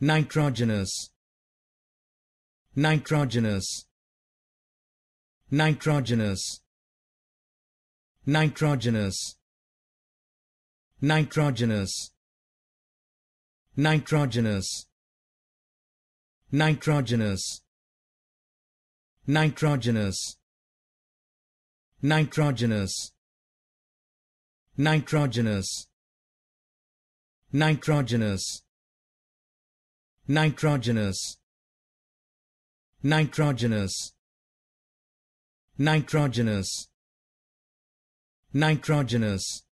nitrogenous nitrogenous nitrogenous nitrogenous nitrogenous nitrogenous nitrogenous nitrogenous nitrogenous nitrogenous nitrogenous nitrogenous. Nitrogenous. Nitrogenous. Nitrogenous